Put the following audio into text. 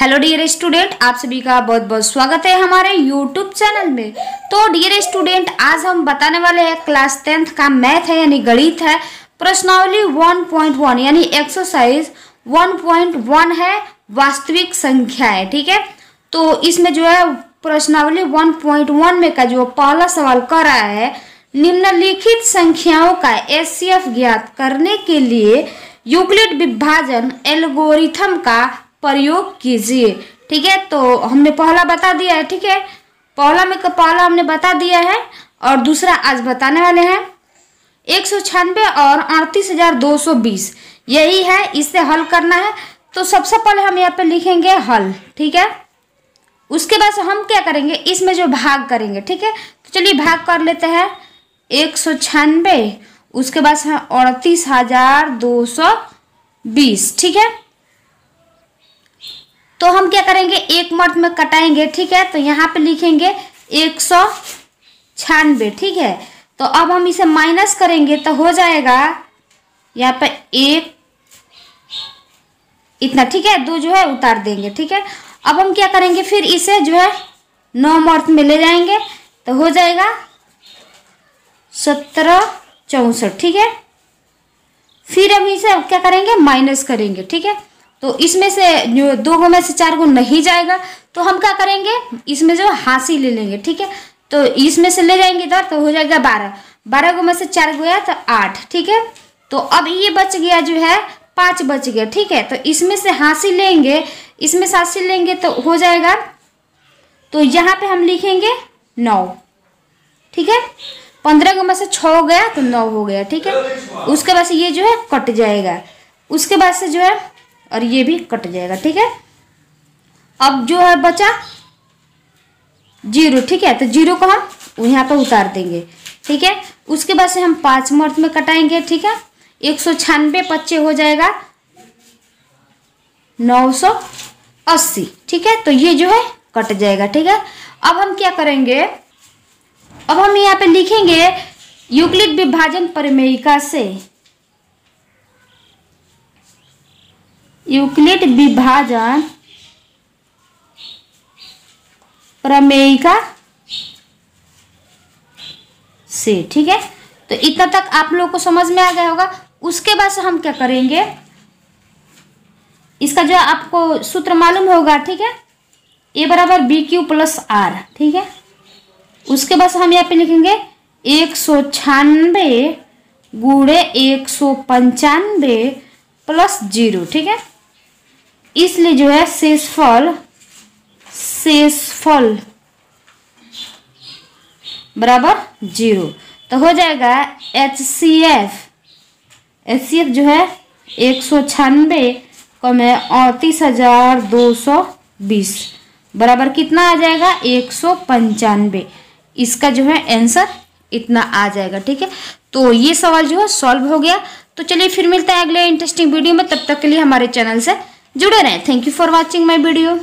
Hello dear student आप सभी का बहुत बहुत स्वागत है हमारे यूट्यूब चैनल में। तो डियर स्टूडेंट आज हम बताने वाले हैं क्लास टेंथ का मैथ है, यानी गणित है। प्रश्नावली 1.1 यानी एक्सरसाइज 1.1 है, वास्तविक संख्या है, ठीक है? तो इसमें जो है, प्रश्नावली 1.1 में का जो पहला सवाल कर रहा है, निम्नलिखित संख्याओं का एस ज्ञात करने के लिए यूक्लिड विभाजन एल्गोरिथम का प्रयोग कीजिए, ठीक है? तो हमने पहला बता दिया है, ठीक है? पहला में पहला हमने बता दिया है और दूसरा आज बताने वाले हैं। एक सौ छियानवे और अड़तीस हज़ार दो सौ बीस, यही है, इससे हल करना है। तो सबसे पहले हम यहाँ पे लिखेंगे हल, ठीक है? उसके बाद हम क्या करेंगे? इसमें जो भाग करेंगे, ठीक है? तो चलिए भाग कर लेते हैं। एक सौ छियानवे, उसके बाद अड़तीस हज़ार दो सौ बीस, ठीक है? तो हम क्या करेंगे? एक मर्द में कटाएँगे, ठीक है? तो यहाँ पे लिखेंगे एक सौ छियानवे ठीक है? तो अब हम इसे माइनस करेंगे तो हो जाएगा यहाँ पे एक, इतना, ठीक है? दो जो है उतार देंगे, ठीक है? अब हम क्या करेंगे? फिर इसे जो है नौ मर्द में ले जाएँगे तो हो जाएगा सत्रह चौंसठ, ठीक है? फिर हम इसे क्या करेंगे? माइनस करेंगे, ठीक है? तो इसमें से जो दो गो में से चार गो नहीं जाएगा तो हम क्या करेंगे? इसमें जो हासी ले लेंगे ठीक है? तो इसमें से ले जाएँगे इधर तो हो जाएगा बारह। बारह गो में से चार गो गया तो आठ ठीक है? तो अब ये बच गया जो है पाँच बच गया ठीक है? तो इसमें से हासिल लेंगे इसमें से हासिल लेंगे तो हो जाएगा तो यहाँ पे हम लिखेंगे नौ ठीक है? पंद्रह गो में से छः हो गया तो नौ हो गया ठीक है? उसके बाद से ये जो है कट जाएगा। उसके बाद से जो है और ये भी कट जाएगा, ठीक है? अब जो है बचा ज़ीरो, ठीक है? तो ज़ीरो को हम यहाँ पर उतार देंगे, ठीक है? उसके बाद से हम पाँच मर्द में कटाएँगे, ठीक है? एक सौ छियानवे पच्चे हो जाएगा, नौ सौ अस्सी, ठीक है? तो ये जो है कट जाएगा, ठीक है? अब हम क्या करेंगे? अब हम यहाँ पे लिखेंगे यूक्लिड विभाजन परिमेयिका से। यूक्लिड विभाजन प्रमेयिका से, ठीक है? तो इतना तक आप लोग को समझ में आ गया होगा। उसके बाद से हम क्या करेंगे? इसका जो आपको सूत्र मालूम होगा, ठीक है? ए बराबर बी क्यू प्लस आर ठीक है? उसके बाद हम यहाँ पे लिखेंगे एक सौ छियानवे गुड़े एक सौ पंचानवे प्लस ज़ीरो ठीक है? इसलिए जो है शेषफल शेषफल बराबर ज़ीरो। तो हो जाएगा H C F H C F जो है एक सौ छियानवे कम है अड़तीस हज़ार दो सौ बीस। बराबर कितना आ जाएगा? एक सौ पंचानवे इसका जो है आंसर इतना आ जाएगा, ठीक है? तो ये सवाल जो है सॉल्व हो गया। तो चलिए फिर मिलता है अगले इंटरेस्टिंग वीडियो में। तब तक के लिए हमारे चैनल से जुड़े रहें। Thank you for watching my video